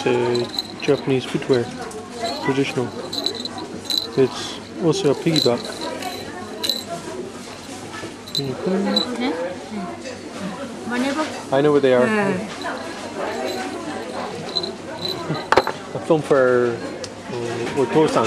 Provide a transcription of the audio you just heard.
It's uh, Japanese footwear, traditional. It's also a piggyback. Can mm-hmm. I know where they are. A film for uh, Otosan.